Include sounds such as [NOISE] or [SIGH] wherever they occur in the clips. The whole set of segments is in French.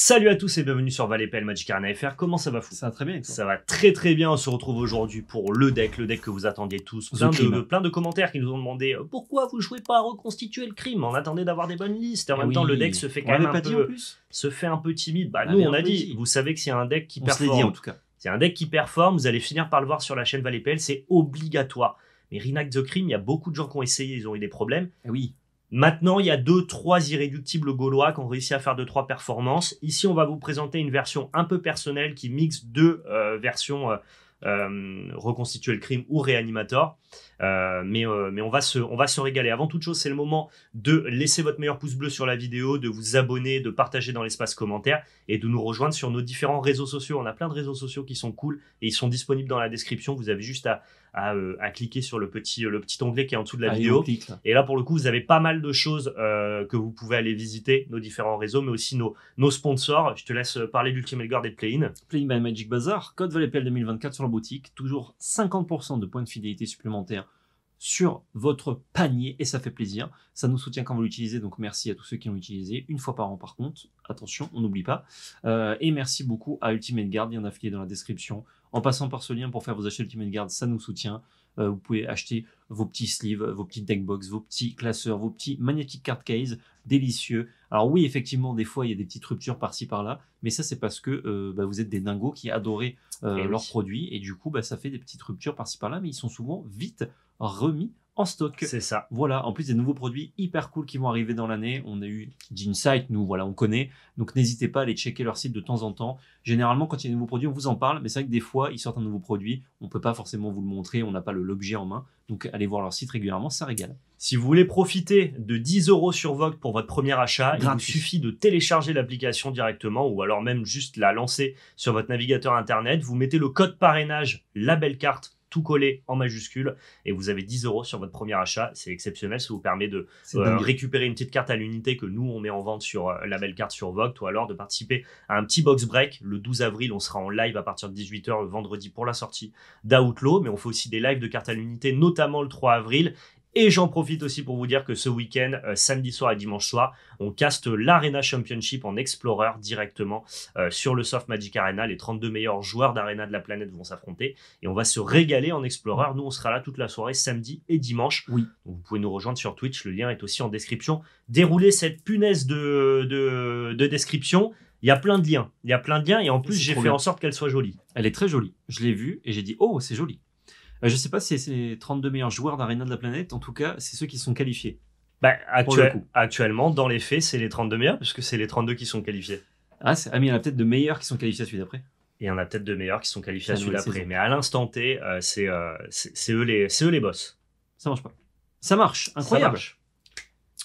Salut à tous et bienvenue sur Valépel Magic Arena FR. Comment ça va fou? Ça va très bien. Ça va très très bien. On se retrouve aujourd'hui pour le deck, le deck que vous attendiez tous. Plein de, plein de, commentaires qui nous ont demandé euh, pourquoi vous jouez pas à reconstituer le crime. On attendait d'avoir des bonnes listes. Et en eh même temps, le deck se fait quand même un peu, se fait un peu timide. Bah, nous, on a dit. Vous savez que c'est un deck qui performe. Dit, en tout cas. C'est un deck qui performe. Vous allez finir par le voir sur la chaîne Valépel. C'est obligatoire. Mais Reenact the Crime, il y a beaucoup de gens qui ont essayé, ils ont eu des problèmes. Eh oui. Maintenant, il y a deux, trois irréductibles gaulois qui ont réussi à faire deux, trois performances. Ici, on va vous présenter une version un peu personnelle qui mixe deux euh, versions euh, euh, reconstituer le crime ou réanimator. mais mais on, va se, on va se régaler. Avant toute chose, c'est le moment de laisser votre meilleur pouce bleu sur la vidéo, de vous abonner, de partager dans l'espace commentaire et de nous rejoindre sur nos différents réseaux sociaux. On a plein de réseaux sociaux qui sont cool et ils sont disponibles dans la description. Vous avez juste à, euh, à, cliquer sur le petit, le petit onglet qui est en dessous de la vidéo. et là, pour le coup, vous avez pas mal de choses euh, que vous pouvez aller visiter, nos différents réseaux, mais aussi nos, nos sponsors. Je te laisse parler d'Ultimate Guard et de Play-in. Play-in by Magic Bazaar, code VLPL 2024 sur la boutique, toujours 50% de points de fidélité supplémentaires sur votre panier et ça fait plaisir. Ça nous soutient quand vous l'utilisez, donc merci à tous ceux qui l'ont utilisé. Une fois par an par contre, attention, on n'oublie pas. Euh, et merci beaucoup à Ultimate Guard, il y en a affilié dans la description. En passant par ce lien pour faire vos achats Ultimate Guard, ça nous soutient. Euh, vous pouvez acheter vos petits sleeves, vos petits deckbox, vos petits classeurs, vos petits magnetic card case, délicieux. Alors oui, effectivement, des fois, il y a des petites ruptures par-ci par-là, mais ça, c'est parce que euh, bah, vous êtes des dingos qui adoraient eh leurs produits, et du coup, bah, ça fait des petites ruptures par-ci par-là, mais ils sont souvent vite remis en stock. C'est ça. Voilà, en plus des nouveaux produits hyper cool qui vont arriver dans l'année. On a eu Ginsight, nous, voilà, on connaît. Donc n'hésitez pas à aller checker leur site de temps en temps. Généralement, quand il y a des nouveaux produits, on vous en parle, mais c'est vrai que des fois, ils sortent un nouveau produit. On ne peut pas forcément vous le montrer, on n'a pas l'objet en main. Donc allez voir leur site régulièrement, ça régale. Si vous voulez profiter de 10 euros sur Vogue pour votre premier achat, il vous suffit de télécharger l'application directement ou alors même juste la lancer sur votre navigateur internet. Vous mettez le code parrainage, la belle carte tout collé en majuscule et vous avez 10 euros sur votre premier achat. C'est exceptionnel, ça vous permet de euh, récupérer une petite carte à l'unité que nous on met en vente sur euh, la belle carte sur Vogue ou alors de participer à un petit box break. Le 12 avril, on sera en live à partir de 18h le vendredi pour la sortie d'Outlaw, mais on fait aussi des lives de cartes à l'unité, notamment le 3 avril et j'en profite aussi pour vous dire que ce week-end, euh, samedi soir et dimanche soir, on caste l'Arena Championship en Explorer directement euh, sur le Soft Magic Arena. Les 32 meilleurs joueurs d'Arena de la planète vont s'affronter et on va se régaler en Explorer. Nous, on sera là toute la soirée, samedi et dimanche. Oui. vous pouvez nous rejoindre sur Twitch. Le lien est aussi en description. Déroulez cette punaise de, de, description. Il y a plein de liens. Il y a plein de liens et en plus, j'ai fait en sorte qu'elle soit jolie. Elle est très jolie. Je l'ai vue et j'ai dit, oh, c'est joli. Euh, je ne sais pas si c'est les 32 meilleurs joueurs d'Arena de la planète. En tout cas, c'est ceux qui sont qualifiés. Bah, actuellement, dans les faits, c'est les 32 meilleurs, puisque c'est les 32 qui sont qualifiés. Ah, ah mais il y en a peut-être de meilleurs qui sont qualifiés à celui d'après. il y en a peut-être de meilleurs qui sont qualifiés à celui d'après. Mais à l'instant T, euh, euh, c'est eux, les, eux les boss. Ça marche pas. Ça marche, incroyable.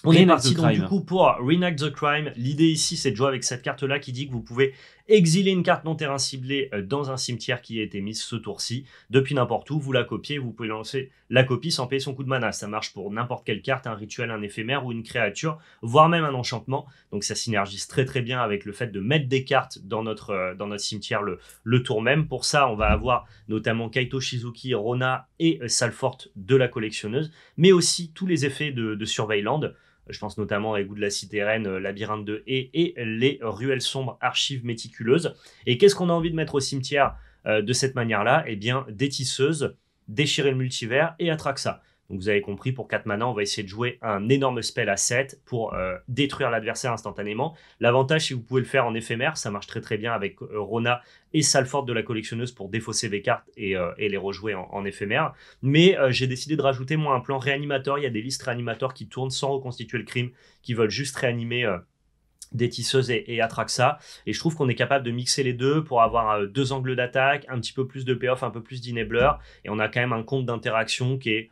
On est parti donc du coup pour Reenact the Crime. L'idée ici, c'est de jouer avec cette carte-là qui dit que vous pouvez exiler une carte non terrain ciblée euh, dans un cimetière qui a été mise ce tour-ci depuis n'importe où. Vous la copiez, vous pouvez lancer la copie sans payer son coup de mana. Ça marche pour n'importe quelle carte, un rituel, un éphémère ou une créature, voire même un enchantement. Donc ça synergise très très bien avec le fait de mettre des cartes dans notre, euh, dans notre cimetière le, le tour même. Pour ça, on va avoir notamment Kaito Shizuki, Rona et euh, Salfort de la collectionneuse, mais aussi tous les effets de, de Surveilland. Je pense notamment à Égout de la Cité euh, Labyrinthe de Haie et les Ruelles Sombres Archives Méticuleuses. Et qu'est-ce qu'on a envie de mettre au cimetière euh, de cette manière-là? Eh bien, des déchirer le multivers et Atraxa. Donc vous avez compris, pour 4 mana, on va essayer de jouer un énorme spell à 7 pour euh, détruire l'adversaire instantanément. L'avantage, si vous pouvez le faire en éphémère, ça marche très très bien avec euh, Rona et Salford de la collectionneuse pour défausser des cartes et, euh, les rejouer en, éphémère. Mais j'ai décidé de rajouter moi un plan réanimateur. Il y a des listes réanimateurs qui tournent sans reconstituer le crime, qui veulent juste réanimer des tisseuses et, Atraxa. Et je trouve qu'on est capable de mixer les deux pour avoir deux angles d'attaque, un petit peu plus de payoff, un peu plus d'enabler. Et on a quand même un compte d'interaction qui est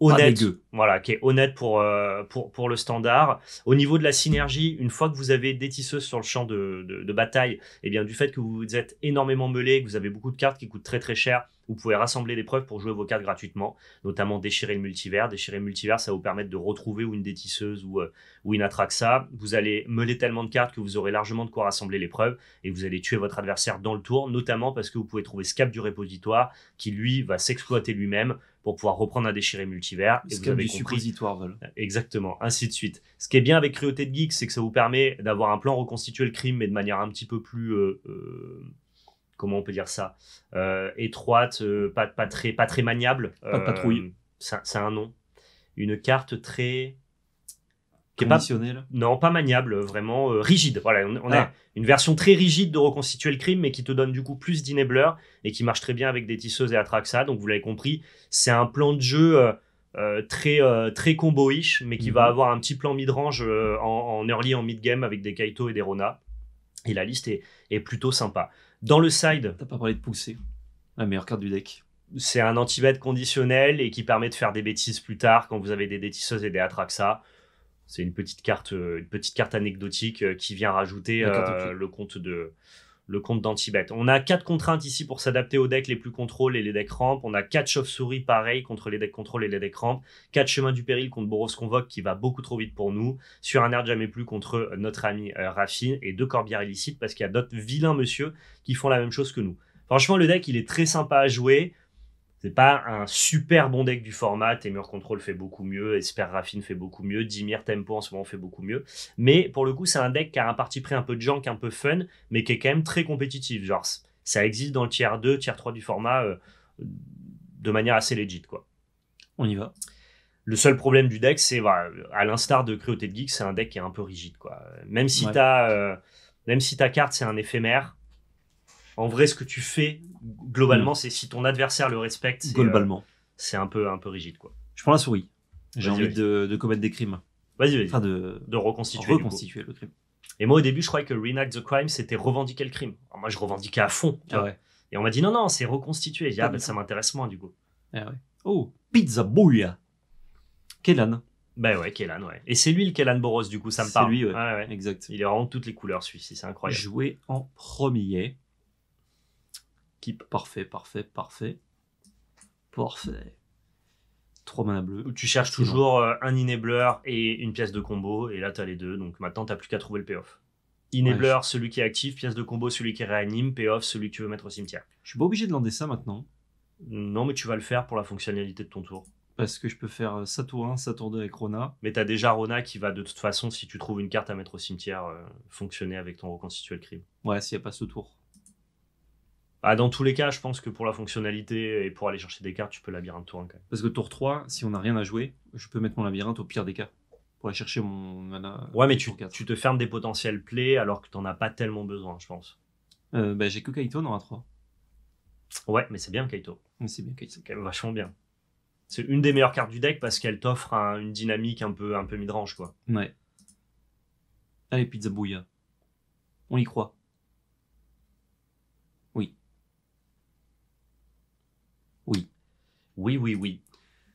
honnête, voilà, qui est honnête pour, euh, pour, pour le standard. Au niveau de la synergie, une fois que vous avez des tisseuses sur le champ de, de, bataille, et eh bien du fait que vous êtes énormément meulé, que vous avez beaucoup de cartes qui coûtent très très cher, vous pouvez rassembler des preuves pour jouer vos cartes gratuitement, notamment déchirer le multivers. Déchirer le multivers, ça va vous permettre de retrouver ou une détisseuse ou, euh, ou une atraxa. Vous allez meuler tellement de cartes que vous aurez largement de quoi rassembler les preuves et vous allez tuer votre adversaire dans le tour, notamment parce que vous pouvez trouver Scap du répositoire qui lui va s'exploiter lui-même pour pouvoir reprendre un déchiré multivers. Et vous avez du suppositoire, vol. Exactement, ainsi de suite. Ce qui est bien avec Cruauté Geek, c'est que ça vous permet d'avoir un plan reconstituer le crime, mais de manière un petit peu plus. Euh, euh, comment on peut dire ça Étroite, pas, pas, très, pas très maniable. Pas de patrouille. C'est un nom. Une carte très non, pas maniable, vraiment euh, rigide. Voilà, on, a ah. une version très rigide de reconstituer le crime, mais qui te donne du coup plus d'enabler et qui marche très bien avec des tisseuses et Atraxa. Donc vous l'avez compris, c'est un plan de jeu euh, euh, très combo-ish, mais qui va mhm. avoir un petit plan mid-range en, early, en mid-game avec des Kaito et des Rona. Et la liste est, est plutôt sympa. Dans le side. T'as pas parlé de pousser, la meilleure carte du deck c'est un anti-bet conditionnel et qui permet de faire des bêtises plus tard quand vous avez des détisseuses et des Atraxa. C'est une petite carte, euh, une petite carte anecdotique euh, qui vient rajouter euh, le compte de le compte d'Antibet. On a quatre contraintes ici pour s'adapter aux decks les plus contrôles et les decks rampes. On a quatre chauves-souris pareil contre les decks contrôle et les decks rampes. Quatre chemins du péril contre Boros Convoque qui va beaucoup trop vite pour nous. Sur un air jamais plus contre notre ami Raffine et deux corbières illicites parce qu'il y a d'autres vilains monsieur qui font la même chose que nous. Franchement, le deck il est très sympa à jouer. C'est pas un super bon deck du format. Temur Control fait beaucoup mieux. Esper Raffine fait beaucoup mieux. Dimir Tempo en ce moment fait beaucoup mieux. Mais pour le coup, c'est un deck qui a un parti pris un peu de junk, un peu fun, mais qui est quand même très compétitif. Genre, ça existe dans le tiers 2, tiers 3 du format euh, de manière assez legit, quoi. On y va. Le seul problème du deck, c'est, à l'instar de Cruauté de Geek, c'est un deck qui est un peu rigide, quoi. Même si t'as, euh, même si ta carte, c'est un éphémère, en vrai, ce que tu fais, globalement, mm. c'est si ton adversaire le respecte. Globalement. Euh, c'est un peu, un peu rigide, quoi. Je prends la souris. J'ai envie de, commettre des crimes. Vas-y, vas-y. Enfin, de, de reconstituer, reconstituer le crime. Et moi, au début, je croyais que Reenact the Crime, c'était revendiquer le crime. moi, je revendiquais à fond. Ah ouais. Et on m'a dit non, non, c'est reconstituer. J'ai dit, ah, ben, ça m'intéresse moins, du coup. Ah ouais. Oh, Pizza Bouya. Kellan. Ben ouais, Kellan, ouais. Et c'est lui le Kellan Boros, du coup, ça me parle. C'est lui, ouais. ouais. Exact. Il est vraiment toutes les couleurs, celui-ci, c'est incroyable. Joué en premier. Keep, parfait, parfait, parfait. Parfait. Trois mana bleus. Tu cherches toujours euh, un enabler et une pièce de combo, et là tu as les deux, donc maintenant tu plus qu'à trouver le payoff. Enabler, celui qui est actif, pièce de combo, celui qui réanime, payoff, celui que tu veux mettre au cimetière. Je suis pas obligé de lander ça maintenant. Non, mais tu vas le faire pour la fonctionnalité de ton tour. Parce que je peux faire sa tour 1, sa tour 2 avec Rona. Mais tu as déjà Rona qui va de toute façon, si tu trouves une carte à mettre au cimetière, euh, fonctionner avec ton reconstitué le crime. Ouais, s'il n'y a pas ce tour. Ah, dans tous les cas, je pense que pour la fonctionnalité et pour aller chercher des cartes, tu peux labyrinthe tour 1 quand même. Parce que tour 3, si on n'a rien à jouer, je peux mettre mon labyrinthe au pire des cas. Pour aller chercher mon mana. Ouais, mais tu, tu, te fermes des potentiels plays alors que t'en as pas tellement besoin, je pense. Euh, bah, j'ai que Kaito dans A3. Ouais, mais c'est bien Kaito. Mais c'est bien Kaito. C'est quand même vachement bien. C'est une des meilleures cartes du deck parce qu'elle t'offre une dynamique un peu, un peu midrange, quoi. Ouais. Allez, Pizza Bouilla. On y croit. Oui. Oui, oui, oui.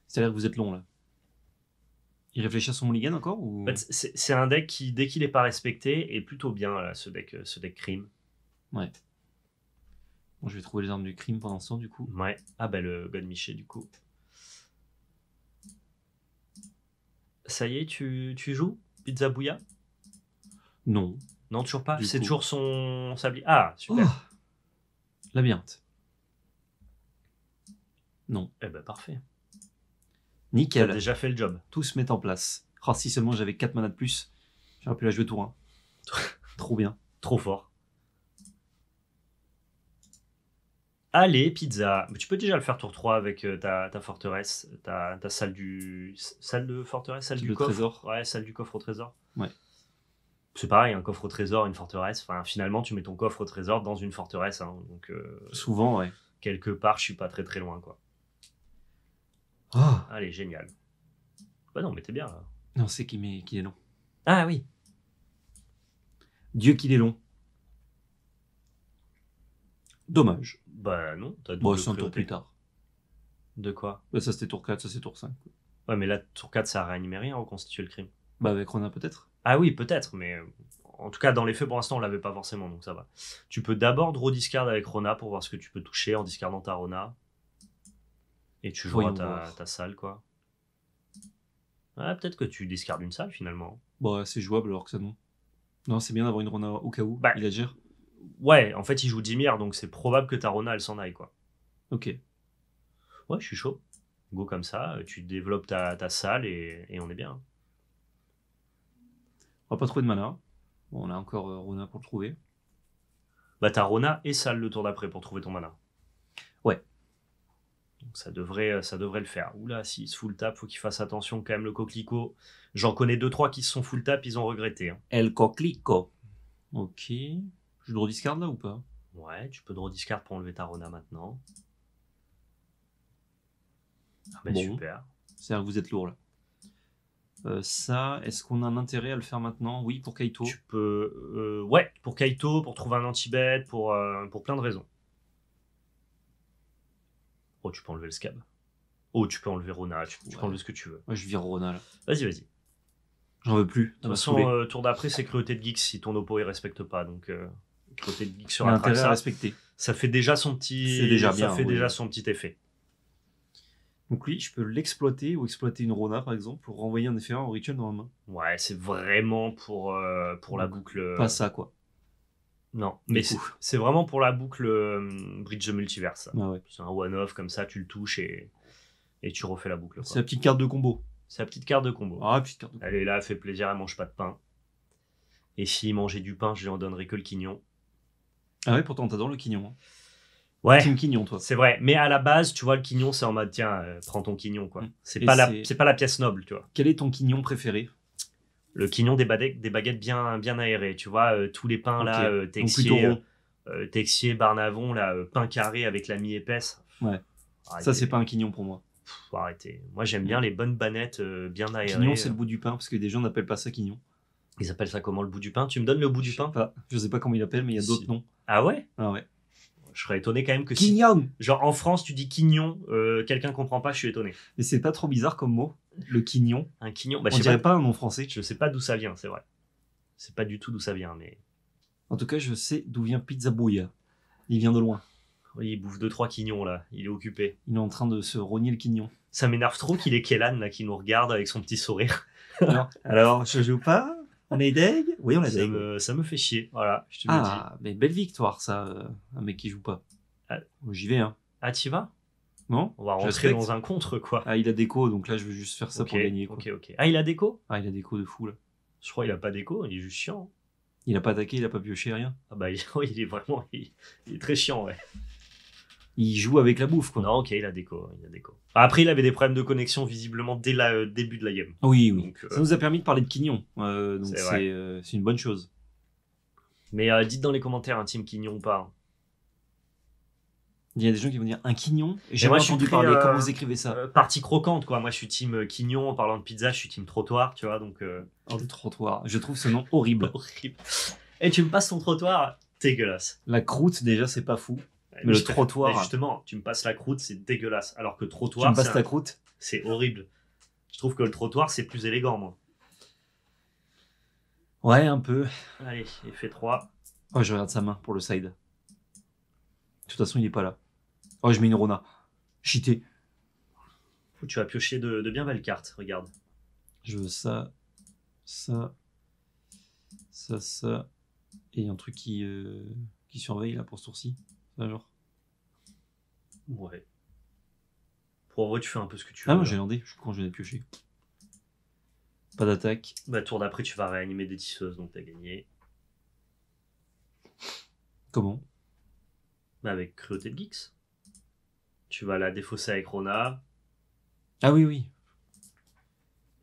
C'est-à-dire que vous êtes long là. Il réfléchit à son mulligan encore ou... C'est un deck qui, dès qu'il n'est pas respecté, est plutôt bien, là, ce deck, ce deck crime. Ouais. Bon, je vais trouver les armes du crime pendant ce temps, du coup. Ouais. Ah, bah, le God Miché, du coup. Ça y est, tu, tu joues? Pizza Bouya? Non. Non, toujours pas C'est toujours son sablier. Ah, super. Oh Labyrinthe. Non. Eh ben parfait. Nickel. T'as déjà fait le job. Tout se met en place. Oh, si seulement j'avais 4 manas de plus, j'aurais pu la jouer tour 1. [LAUGHS] Trop bien. Trop fort. Allez, pizza. Tu peux déjà le faire tour 3 avec euh, ta, forteresse, ta, salle du. Salle de forteresse, salle du coffre. trésor. Ouais, salle du coffre au trésor. Ouais. C'est pareil, un coffre au trésor, une forteresse. Enfin, finalement, tu mets ton coffre au trésor dans une forteresse. Hein, donc, euh, Souvent, ouais. Quelque part, je suis pas très très loin, quoi. Oh. Allez, génial. Bah non, mais t'es bien là. Non, c'est qu'il est long. Ah oui. Dieu qu'il est long. Dommage. Bah non, t'as Bon, c'est un tour plus tard. De quoi? Bah ça c'était tour 4, ça c'est tour 5. Ouais, mais là, tour 4, ça a réanimé rien, reconstituer le crime. Bah avec Rona peut-être Ah oui, peut-être, mais euh, en tout cas, dans les faits, pour l'instant, on l'avait pas forcément, donc ça va. Tu peux d'abord draw discard avec Rona pour voir ce que tu peux toucher en discardant ta Rona. Et tu joues ta, ta, salle, quoi. Ouais, peut-être que tu discardes une salle finalement. Bah, c'est jouable alors que ça non. Non, c'est bien d'avoir une Rona au cas où. Bah, il gère. Ouais, en fait, il joue Dimir, donc c'est probable que ta Rona elle s'en aille, quoi. Ok. Ouais, je suis chaud. Go comme ça, tu développes ta, ta salle et, et on est bien. On va pas trouver de mana. Bon, on a encore euh, Rona pour le trouver. Bah, t'as Rona et salle le tour d'après pour trouver ton mana. Ouais. Donc ça devrait, euh, ça devrait le faire. Oula, s'il se full tap, faut qu'il fasse attention quand même le coquelicot. J'en connais deux trois qui se sont full tap, ils ont regretté. hein. El Coquelico. Ok. Je le discard là ou pas? Ouais, tu peux draw discard pour enlever ta Rona maintenant. Ah bah Bon. super. C'est-à-dire que vous êtes lourd là. Euh, ça, est-ce qu'on a un intérêt à le faire maintenant? Oui, pour Kaito. Tu peux, euh, ouais, pour Kaito, pour trouver un anti-bet, pour, euh, pour plein de raisons. Oh, tu peux enlever le scab. Oh, tu peux enlever Rona, tu, tu peux enlever ce que tu veux. Ouais, je vire Rona là. Vas-y, vas-y. J'en veux plus. De toute m'a façon, euh, tour d'après, c'est cruauté de geeks si ton oppo il respecte pas. Donc, euh, cruauté de geeks sur un intérêt à ça, respecter. ça fait déjà son petit, C'est déjà ça bien, fait oui. déjà son petit effet. Donc lui, je peux l'exploiter ou exploiter une Rona par exemple pour renvoyer un éphémère au rituel dans la main. Ouais, c'est vraiment pour, euh, pour la boucle. Pas ça quoi. Non, mais c'est- vraiment pour la boucle euh, Bridge Multiverse. Ah ouais. C'est un one-off comme ça, tu le touches et, et tu refais la boucle. C'est la petite carte de combo. C'est la petite carte de combo. Ah, petite carte de combo. Elle est là, elle fait plaisir, elle mange pas de pain. Et s'il mangeait du pain, je lui en donnerais que le quignon. Ah ouais, pourtant t'adores le quignon. hein. Ouais, Team quignon toi. c'est vrai. Mais à la base, tu vois, le quignon, c'est en mode, tiens, euh, prends ton quignon, quoi. Mm. C'est pas, la- pas la pièce noble, tu vois. Quel est ton quignon préféré? Le quignon des, baguettes- des baguettes bien, bien aérées, tu vois, euh, tous les pains là, euh, Texier, euh, Texier, Barnavon, là, pain carré avec la mi-épaisse. Ouais. Arrêtez. Ça c'est pas un quignon pour moi. Faut arrêter. Moi, j'aime bien les bonnes banettes bien aérées. Quignon c'est le bout du pain parce que des gens n'appellent pas ça quignon. Ils appellent ça comment le bout du pain? Tu me donnes le bout du Je pain? pas. Je sais pas comment ils l'appellent mais il y a Si. d'autres noms. Ah ouais? Ah ouais. Je serais étonné quand même que si. Quignon Genre en France, tu dis quignon, quelqu'un comprend pas, je suis étonné. Mais c'est pas trop bizarre comme mot. Le quignon. Un quignon, bah, je On sais dirait pas, pas un nom français. je sais pas d'où ça vient, c'est vrai. C'est pas du tout d'où ça vient, mais En tout cas, je sais d'où vient Pizza Bouya. Il vient de loin. oui, il bouffe deux trois quignons là, il est occupé. Il est en train de se rogner le quignon. Ça m'énerve trop qu'il ait Kellan là qui nous regarde avec son petit sourire. [LAUGHS] Alors, alors, je joue pas On est deg? Oui, on est Ça deg. me, ça me fait chier, voilà, je te le dis. Ah, mais belle victoire, ça, euh, un mec qui joue pas. Ah. J'y vais, hein. Ah, t'y vas? Non On va rentrer dans un contre quoi. Ah, il a déco, donc là, je veux juste faire ça pour gagner. quoi. ok, ok. Ah, il a déco Ah, il a déco de fou, là. Je crois qu'il a pas déco, il est juste chiant. Il a pas attaqué, il a pas pioché, rien. Ah bah il, [LAUGHS] est vraiment, il, il est très chiant, ouais. Il joue avec la bouffe, quoi. Non, ok, il a déco, il a déco. Après, il avait des problèmes de connexion visiblement dès le euh, début de la game. Oui, oui. Donc, euh, Ça nous a permis de parler de Quignon, euh, donc C'est une bonne chose. Mais dites dans les commentaires, un team Quignon ou pas. hein. Il y a des gens qui vont dire un Quignon. J'ai moi, entendu parler. euh, Comment vous écrivez ça Euh, partie croquante, quoi. Moi, je suis team euh, Quignon. En parlant de pizza, je suis team trottoir, tu vois, donc euh, Oh, le trottoir. Je trouve ce nom horrible. [LAUGHS] horrible. Et tu me passes ton trottoir, dégueulasse. La croûte, déjà, c'est pas fou. Mais, le trottoir- mais justement, tu me passes la croûte, c'est dégueulasse. Alors que Tu trottoir, me passes ta un- croûte? c'est horrible. Je trouve que le trottoir, c'est plus élégant, moi. Ouais, un peu. Allez, il fait 3. Oh, je regarde sa main pour le side. De toute façon, il est pas là. Oh, je mets une Rona. Cheaté. Tu vas piocher de, de bien belles cartes, regarde. Je veux ça, ça, ça, ça. Et un truc qui, euh, qui surveille là pour ce tour-ci. Ça, genre. Ouais. Pour en vrai, tu fais un peu ce que tu veux. Ah, moi là. j'ai landé je- quand je viens de piocher. Pas d'attaque. Bah, tour d'après, tu vas réanimer des tisseuses, donc t'as gagné. Comment? Bah, avec Cruauté de Geeks. Tu vas la défausser avec Rona. Ah oui, oui.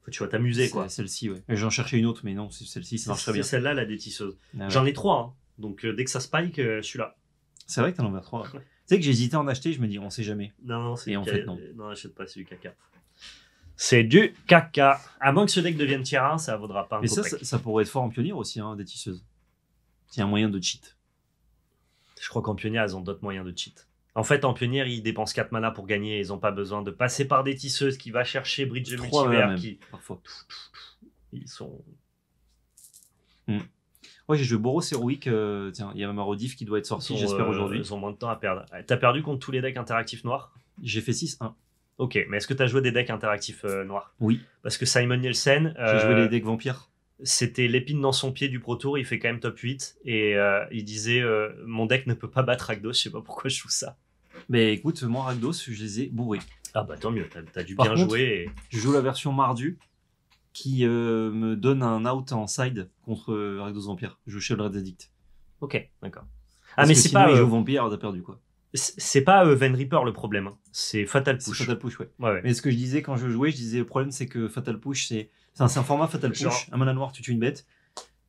Faut- Tu vas t'amuser, quoi. Celle-ci, ouais. Mais J'en cherchais une autre, mais non, c'est celle-ci, ça marche très C'est bien. celle-là, la détisseuse. Ah ouais. J'en ai trois, hein. Donc, euh, dès que ça spike, euh, je suis là. C'est vrai que t'en as envers 3. Ouais. Tu sais que j'hésitais à en acheter, je me dis, on sait jamais. Non, non, c'est Et en fait, non. euh, Non, achète pas, c'est du caca. C'est du caca. À moins que ce deck devienne tier 1, ça vaudra pas un Mais ça, ça, ça pourrait être fort en pionnier aussi, hein, des tisseuses. C'est un moyen de cheat. Je crois qu'en pionnière, elles ont d'autres moyens de cheat. En fait, en pionnière, ils dépensent 4 mana pour gagner. Ils n'ont pas besoin de passer par des tisseuses qui va chercher Bridge Multivers. même, Qui... parfois. Ils sont. Ouais, j'ai joué Boros Heroic. euh, tiens, il y a ma rediff qui doit être sortie, sont, j'espère euh, aujourd'hui. Ils ont moins de temps à perdre. Euh, T'as perdu contre tous les decks interactifs noirs? J'ai fait 6-1. Ok, mais est-ce que t'as joué des decks interactifs euh, noirs? Oui, Parce que Simon Nielsen, j'ai euh, joué les decks vampires. C'était l'épine dans son pied du Pro Tour. Il fait quand même top 8. Et euh, il disait euh, Mon deck ne peut pas battre Rakdos. Je sais pas pourquoi je joue ça. Mais écoute, moi, Rakdos, je les ai bourrés. Ah bah tant mieux, t'as as dû bien jouer. Je joue la version Mardu qui euh, me donne un out en side contre Rakdos Vampire. Je joue Red Addict. Ok, d'accord. Ah mais c'est pas. Il joue Vampire, t'as perdu quoi. C'est pas Van Reaper le problème, hein. c'est Fatal Push. Fatal Push, ouais. Mais ce que je disais quand je jouais, je disais le problème c'est que Fatal Push, c'est un, un, format Fatal Push. Un mana noir, tu tues une bête.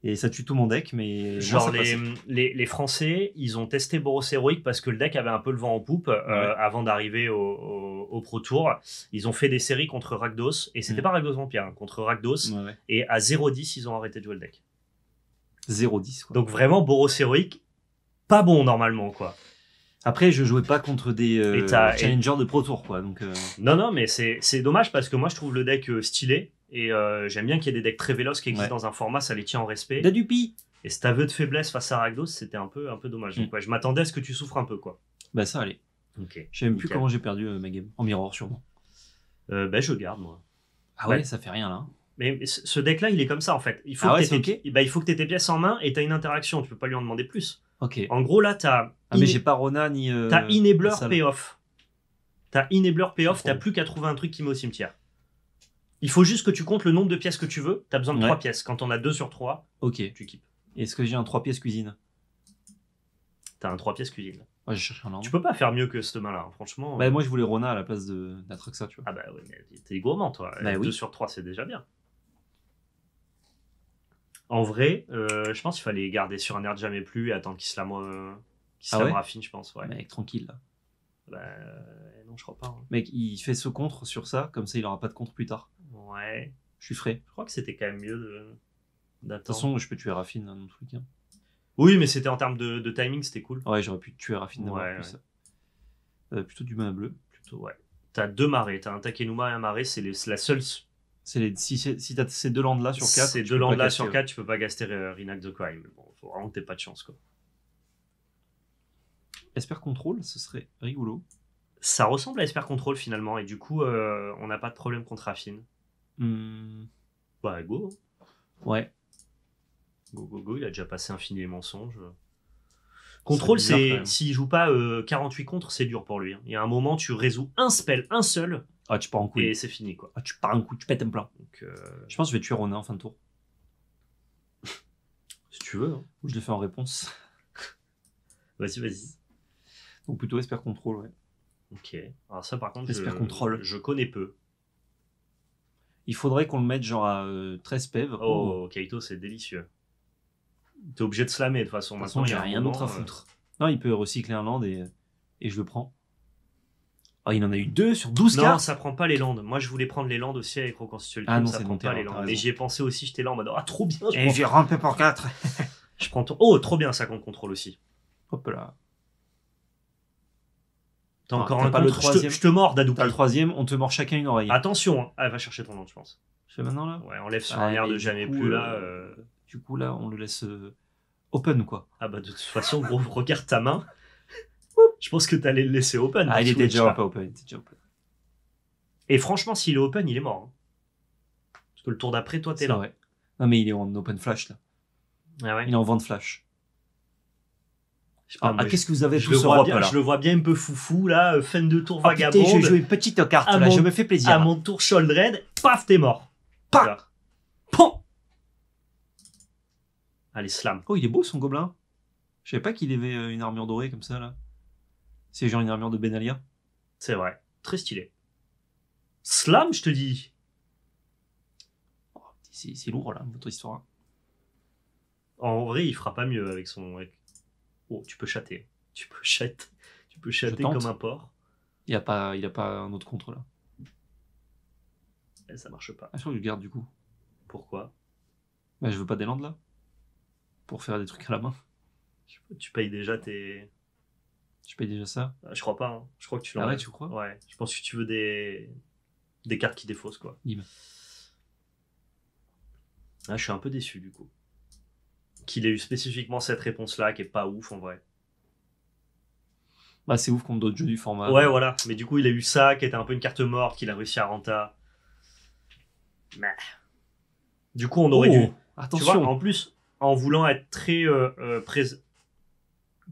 Et ça tue tout mon deck, mais. Genre, les, les, les, Français, ils ont testé Boros Heroic parce que le deck avait un peu le vent en poupe euh, avant d'arriver au, au, Pro Tour. Ils ont fait des séries contre Rakdos, et c'était mm. pas Rakdos Vampire, hein, contre Rakdos. et à 0-10, ils ont arrêté de jouer le deck. 0-10, quoi. Donc vraiment, Boros Heroic, pas bon normalement, quoi. Après, je jouais pas contre des euh, challengers de Pro Tour, quoi. Donc, euh. Non, non, mais c'est dommage parce que moi, je trouve le deck stylé. Et euh, j'aime bien qu'il y ait des decks très véloces qui existent dans un format, ça les tient en respect. Dadupi Et cet aveu de faiblesse face à Ragdos, c'était un peu, un peu dommage. Donc, mm. ouais, je m'attendais à ce que tu souffres un peu, quoi. Bah, ça allait. Ok. Je sais même plus comment j'ai perdu euh, ma game. En mirror, sûrement. Euh, bah, je garde, moi. Ah ouais, ça fait rien, là. Mais ce deck-là, il est comme ça, en fait. Il faut ah que ouais, bah, il faut que tu aies tes pièces en main et tu as une interaction. Tu peux pas lui en demander plus. Ok. En gros, là, tu as. Ah, mais j'ai pas Rona ni. Euh, t'as Enabler Payoff. T'as Enabler Payoff, t'as plus qu'à trouver un truc qui met au cimetière. Il faut juste que tu comptes le nombre de pièces que tu veux. Tu as besoin de 3 pièces. Quand on a 2 sur 3, ok. tu kippes. Est-ce que j'ai un 3 pièces cuisine? T'as un 3 pièces cuisine. Ouais, je cherche un Tu peux pas faire mieux que ce main-là, hein, franchement. Bah, moi, je voulais Rona à la place de d'Atraxa, tu vois. Ah bah oui, mais t'es gourmand, toi. Bah, 2 sur 3, c'est déjà bien. En vrai, euh, je pense qu'il fallait garder sur un air de jamais plus et attendre qu'il se la, euh, se ah raffine, je pense. Ouais. Mec, tranquille, là. Bah, non, je crois pas. Hein. Mec, il fait ce contre sur ça, comme ça il aura pas de contre plus tard. Ouais. Je suis frais. Je crois que c'était quand même mieux de. De toute façon, je peux tuer Raffine dans notre week Oui, mais c'était en termes de, de timing, c'était cool. Ouais, j'aurais pu tuer Raffine ouais, euh, plutôt du mana bleu. Plutôt, ouais. T'as deux marées, t'as un Takenuma et un marée, c'est la seule. C'est les, si, si t'as ces deux landes là sur 4, ces deux landes là sur 4, tu peux pas gaster euh, Rinak the Crime. Bon, faut vraiment que t'aies pas de chance quoi. Esper Control, ce serait rigolo. Ça ressemble à Esper Control finalement, et du coup, euh, on n'a pas de problème contre Raffine. Hmm. Bah, go. Ouais. Go, go, go. Il a déjà passé Infini les mensonges. Contrôle, c'est s'il joue pas 48 euh, contre, c'est dur pour lui. Hein. Il y a un moment, tu résous un spell, un seul. Ah, tu pars en coup. Et c'est fini, quoi. Ah, tu pars un coup, tu pètes un plein. Donc, euh, Je pense que je vais tuer Ronin en fin de tour. [LAUGHS] si tu veux. Hein. Ou je le fais en réponse. [LAUGHS] vas-y, vas-y. Donc plutôt Esper Control, ouais. Ok. Alors ça, par contre, Esper Control. je connais peu. Il faudrait qu'on le mette genre à 13 euh, PEV. Oh, Kaito, c'est délicieux. T'es obligé de slammer de toute façon. De toute façon, j'ai rien d'autre à euh, foutre. Non, il peut recycler un land et, et je le prends. Oh, il en a eu deux sur 12 cartes. Non, ça prend pas les landes. Moi, je voulais prendre les landes aussi avec Reconstitution. Ah non, ça prend pas les landes. Mais j'y ai pensé aussi, j'étais là en mode Ah, trop bien. Je et j'ai rampé pour 4. [LAUGHS] je prends ton. Oh, trop bien, ça compte contrôle aussi. Hop là. T'as encore un pas le troisième. Je te, mords, Dadou. T'as le troisième, on te mord chacun une oreille. Attention, hein. elle va chercher ton nom, je pense. Je fais maintenant là Ouais, enlève sur un air de jamais plus là. Euh, euh. Du coup, là, on le laisse euh, open quoi. Ah bah, de toute façon, gros, regarde ta main. je pense que t'allais le laisser open. Ah, il était déjà pas open, déjà open. Et franchement, s'il est open, il est mort. Hein. Parce que le tour d'après, toi, t'es là. Non, mais il est en open flash là. Ah ouais. Il est en vente flash. Ah, qu'est-ce que vous avez je le, vois bien, je le vois bien un peu foufou là, euh, fin de tour oh, vagabond. je joue une petite carte là, je me fais plaisir. À mon tour Sholdred, paf, t'es mort. Paf Pom Allez, slam. Oh, il est beau son gobelin. Je savais pas qu'il avait euh, une armure dorée comme ça là. C'est genre une armure de Benalia. C'est vrai, très stylé. Slam, je te dis. Oh, c'est lourd là, votre histoire. En vrai, il fera pas mieux avec son. Oh, tu peux chatter. Tu peux chatter. Tu peux chatter comme un porc. Il a pas, il a pas un autre contre là. Eh, ça marche pas. Ah, je je garde du coup. Pourquoi? Bah, je veux pas des landes là. Pour faire des trucs à la main. Tu payes déjà tes. Tu payes déjà ça ah, Je crois pas. Hein. Je crois que tu l'as. Ah ouais, tu crois? Ouais. Je pense que tu veux des des cartes qui défaussent quoi. Ah, je suis un peu déçu du coup qu'il ait eu spécifiquement cette réponse-là, qui est pas ouf en vrai. Bah, c'est ouf qu'on d'autres jeux du format. Ouais, voilà. Mais du coup, il a eu ça, qui était un peu une carte morte, qu'il a réussi à renta. Mais... Du coup, on aurait oh, dû. Attention. en plus, en voulant être très euh, euh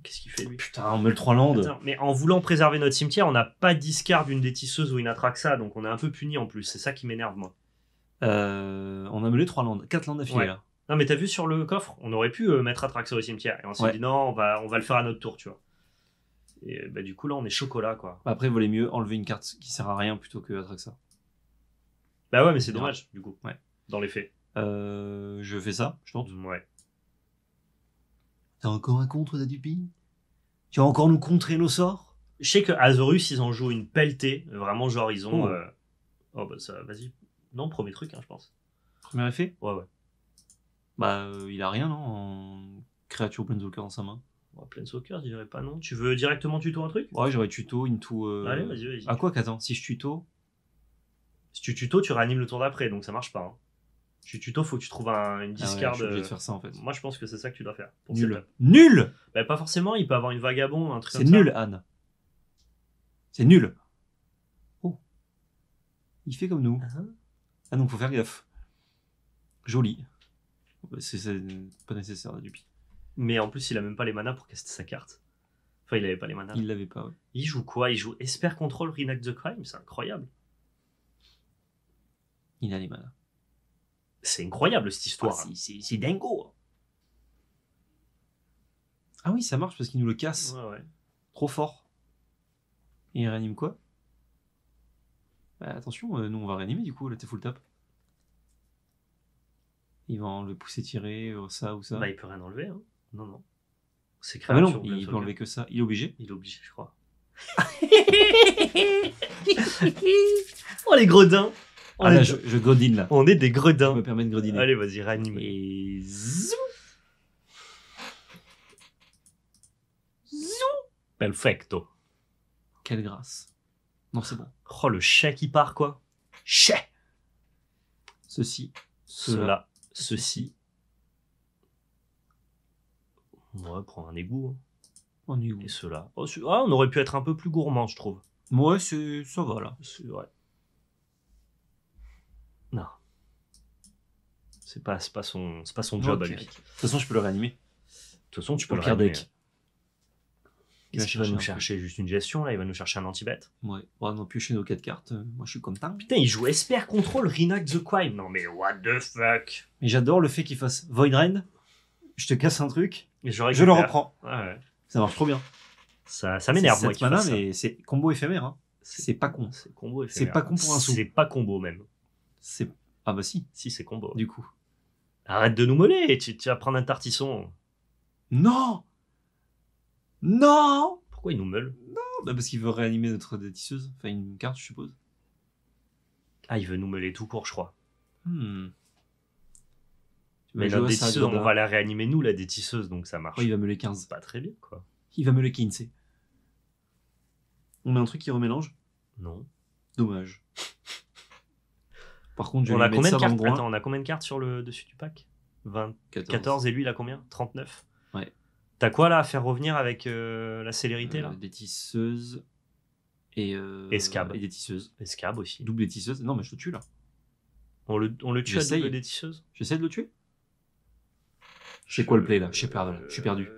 Qu'est-ce qu'il fait lui? Putain, on met le 3 land. mais en voulant préserver notre cimetière, on n'a pas discard une détisseuse ou une atraxa, donc on est un peu puni en plus. C'est ça qui m'énerve, moi. Euh, on a meulé 3 landes. 4 landes d'affilée là. Non, mais t'as vu sur le coffre, on aurait pu euh, mettre Atraxa au cimetière. Et on s'est dit non, on va, on va le faire à notre tour, tu vois. Et bah, du coup, là, on est chocolat, quoi. Après, il valait mieux enlever une carte qui sert à rien plutôt que Atraxa. Bah ouais, mais c'est dommage, du coup. Ouais. Dans les faits. Euh, je fais ça, je tente. Ouais. T'as encore un contre d'Adupi? Tu vas encore nous contrer nos sorts? Je sais que Azorus, ils en jouent une pelletée. Vraiment, genre, ils ont. Oh, euh, oh bah ça, vas-y. Non, premier truc, hein, je pense. Premier effet? Ouais, ouais. Bah, euh, il a rien, non En créature Planeswalker dans sa main. Ouais, Planeswalker, je dirais pas non. Tu veux directement tuto un truc? Ouais, j'aurais tuto, into. Euh... Allez, vas-y, vas-y. Ah, quoi qu'attends, si je tuto? Si tu tuto, tu réanimes le tour d'après, donc ça marche pas. Hein. Tu tuto, faut que tu trouves un, une discard. Ah ouais, je suis de faire ça en fait. Moi, je pense que c'est ça que tu dois faire. Nul. Nul Bah, pas forcément, il peut avoir une vagabond, un truc C'est nul, Anne. C'est nul. Oh. Il fait comme nous. Uh-huh. Ah donc faut faire gaffe. Joli. C'est pas nécessaire du dupi. Mais en plus, il a même pas les manas pour caster sa carte. Enfin, il avait pas les manas. Il l'avait pas, ouais. Il joue quoi? Il joue Esper Control, Reenact the Crime? C'est incroyable. Il a les manas. C'est incroyable cette histoire. Ah, c'est dingo. Ah oui, ça marche parce qu'il nous le casse. Ouais, ouais. Trop fort. Et il réanime quoi? Bah, Attention, euh, nous on va réanimer du coup, là t'es full tap. Il va le pousser tirer, euh, ça ou ça. Bah, il peut rien enlever, hein. Non, non. C'est ah, non, il peut enlever que ça. Il est obligé Il est obligé, je crois. [LAUGHS] oh, les gredins on Ah là, je, je godine là. On est des gredins. Je me permets de grediner. Allez, vas-y, réanime. Et zou Zou Perfecto. Quelle grâce. Non, c'est bon. Oh, le chais qui part, quoi. Chais Ceci. Cela ceci. Un égout. Hein. Un égout. Et cela. Oh, ah, on aurait pu être un peu plus gourmand, je trouve. Ouais, c'est ça va là. Ouais. Non. C'est pas, pas son, pas son job à lui. De toute façon, je peux le réanimer. De toute façon, tu peux le réanimer. Qu'il va nous chercher? Juste une gestion là Il va nous chercher un anti-bet Ouais. On va piocher nos 4 cartes. Euh, moi je suis content. Putain, il joue Esper Control, Reenact the Crime. Non mais what the fuck? Mais j'adore le fait qu'il fasse Void Rain. Je te casse un truc. Et je, le reprends. Ouais, Ça marche trop bien. Ça, ça m'énerve moi. Mana, mais c'est combo éphémère. Hein. C'est pas con. C'est combo éphémère. C'est pas con pour un sou. C'est pas combo même. C'est ah bah si. Si c'est combo. Du coup. Arrête de nous moller. Tu, tu vas prendre un tartisson. Non. Non pourquoi il nous meule Non, bah parce qu'il veut réanimer notre détisseuse. Enfin, une carte, je suppose. Ah, il veut nous meuler tout court, je crois. Hmm. Mais notre détisseuse, on va la réanimer nous, la détisseuse, donc ça marche. Oh, il va meuler 15. Pas très bien, quoi. Il va meuler 15. On met un truc qui remélange? Non. Dommage. Par contre, je on, a combien de cartes? Attends, on a combien de cartes sur le dessus du pack? 20... 14. 14 et lui, il a combien? 39 Ouais. T'as quoi là à faire revenir avec euh, la célérité là euh, Des tisseuses et. Euh, Escab. Et des tisseuses. Escab aussi. Double des tisseuses. Non, mais je te tue là. On le, on le tue à double des tisseuses J'essaie de le tuer? Sais quoi le play là Je suis perdu. Je suis perdu.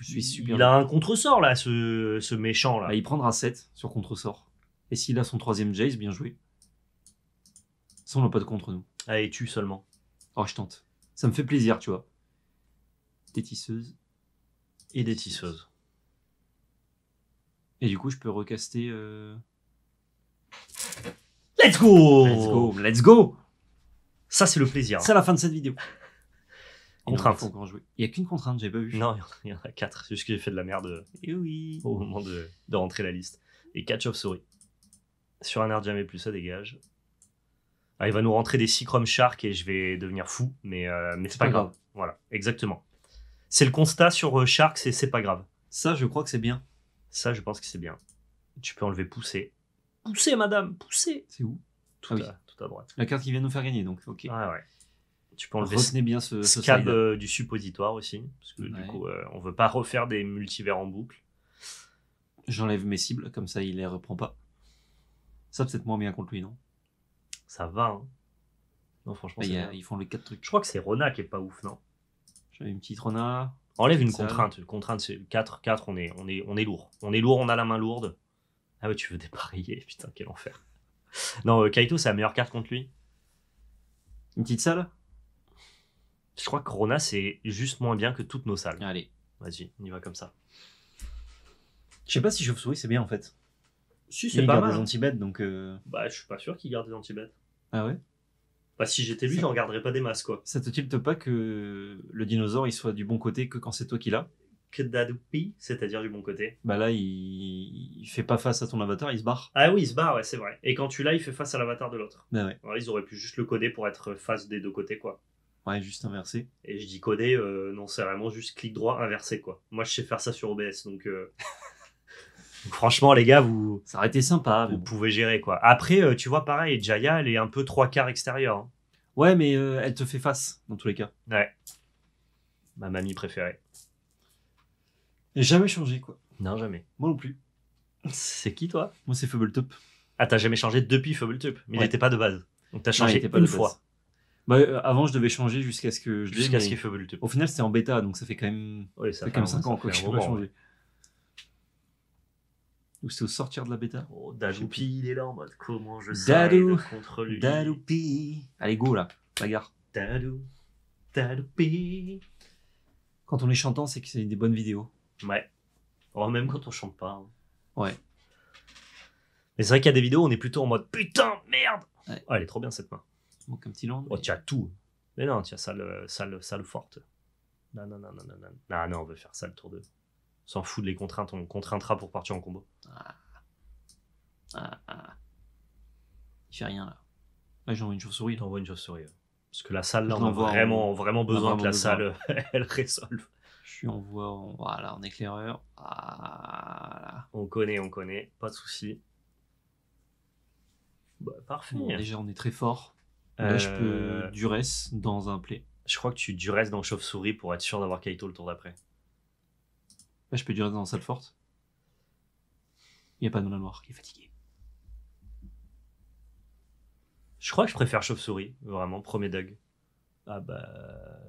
Je suis super. Il a un contresort là, ce, ce méchant là. Bah, il prendra 7 sur contresort. Et s'il a son troisième Jace, bien joué. Ça, on n'a pas de contre nous. Allez, tue seulement. Oh, je tente. Ça me fait plaisir, tu vois. Des tisseuses et des tisseuses. Et du coup, je peux recaster. Euh, let's go Let's go Let's go Ça, c'est le plaisir. C'est la fin de cette vidéo. [LAUGHS] Contrainte. Il n'y a qu'une contrainte, j'ai pas vu. Non, il y en a quatre. C'est juste que j'ai fait de la merde et euh, oui. au moment de, de rentrer la liste. Et catch of souris. Sur un air jamais plus, ça dégage. Ah, il va nous rentrer des Cychrome Shark et je vais devenir fou, mais, euh, mais c'est pas, grave. Voilà, exactement. C'est le constat sur euh, Sharks et c'est pas grave. Ça, je crois que c'est bien. Ça, je pense que c'est bien. Tu peux enlever pousser. Pousser, madame, pousser. C'est où? Tout, ah à, tout à droite. La carte qui vient nous faire gagner, donc ok. Ouais, ouais. Tu peux enlever Retenez bien ce, ce scab euh, du suppositoire aussi, parce que du coup, euh, on veut pas refaire des multivers en boucle. J'enlève mes cibles, comme ça il les reprend pas. Ça peut-être moins bien contre lui, non? Ça va, hein. Non, franchement, bah, Ils font les quatre trucs. Je crois que c'est Rona qui est pas ouf, non? J'avais une petite Rona. Enlève une contrainte. Une contrainte, c'est 4, 4, on est, on, est, on est lourd. On est lourd, on a la main lourde. Ah ouais, tu veux dépareiller, [LAUGHS] putain, quel enfer. Non, euh, Kaito, c'est la meilleure carte contre lui. Une petite salle? Je crois que Corona, c'est juste moins bien que toutes nos salles. Allez. Vas-y, on y va comme ça. Je sais pas si chauve-souris c'est bien en fait. Si, c'est pas mal. des anti-bêtes donc. euh, Bah, je suis pas sûr qu'il garde des anti-bêtes. Ah ouais? Bah, si j'étais lui, j'en garderais pas des masses, quoi. Ça te tilte pas que le dinosaure il soit du bon côté que quand c'est toi qui l'as? Que d'adoupi, c'est-à-dire du bon côté. Bah là il... il fait pas face à ton avatar, il se barre. Ah oui, il se barre, ouais, c'est vrai. Et quand tu l'as, il fait face à l'avatar de l'autre. Bah ouais. Alors, ils auraient pu juste le coder pour être face des deux côtés, quoi. Ouais, juste inversé. Et je dis coder, euh, non, c'est vraiment juste clic droit inversé, quoi. Moi, je sais faire ça sur OBS, donc. euh, donc franchement, les gars, vous, Ça aurait été sympa. vous bon. pouvez gérer, quoi. Après, euh, tu vois, pareil, Jaya, elle est un peu trois quarts extérieur. hein. Ouais, mais euh, elle te fait face dans tous les cas. Ouais. Ma mamie préférée. Et jamais changé quoi. Non, jamais. Moi non plus. C'est qui, toi? Moi c'est Fubbletop. Ah, t'as jamais changé depuis Fubbletube, mais il Ouais. n'était pas de base. Donc t'as Non, il changé était pas une de base. fois, Bah, euh, avant je devais changer jusqu'à ce que je l'ai. jusqu'à ce mais qu'il y ait. Au final c'était en bêta donc ça fait quand même, ça fait quand même un- 5 ans quoi, que je n'ai pas changé. Ou c'était au sortir de la bêta Oh, Dadoupi, il est là en mode comment je Dadou, contre lui. Dadoupi. Allez go là, bagarre. Dadou, Dadoupi. Quand on est chantant c'est que c'est des bonnes vidéos. Ouais. Oh, même quand on chante pas. hein. Ouais. Mais c'est vrai qu'il y a des vidéos où on est plutôt en mode putain, merde. Ouais. Oh, elle est trop bien cette main. Manque un petit land. Oh, tu as tout. Mais non, tu as salle, salle, salle forte. Non, non, non, non, non, non. Non, non, on veut faire ça le tour 2. On s'en fout de les contraintes, on contraintera pour partir en combo. Ah, ah. Il fait rien là. Là j'envoie une chauve-souris. Il t'envoie une chauve-souris. ouais. Parce que la salle, là, Je on a l'envoie en- vraiment, vraiment besoin vraiment que la besoin. salle, [LAUGHS] elle résolve. Je suis en voie en... Voilà, en éclaireur. Voilà. On connaît, on connaît, pas de souci. Bah, parfait. Bon, déjà on est très fort. Là je Euh, peux duresse dans un play. Je crois que tu duresses dans chauve-souris pour être sûr d'avoir Kaito le tour d'après. Là je peux duresse dans salle forte. Il n'y a pas de mana noir qui est fatigué. Je crois que je préfère chauve-souris, vraiment, premier Doug. Ah bah.